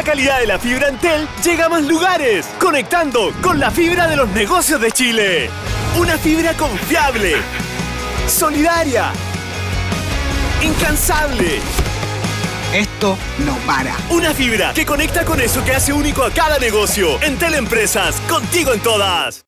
La calidad de la fibra Entel llega a más lugares, conectando con la fibra de los negocios de Chile. Una fibra confiable, solidaria, incansable. Esto no para. Una fibra que conecta con eso que hace único a cada negocio. Entel Empresas, contigo en todas.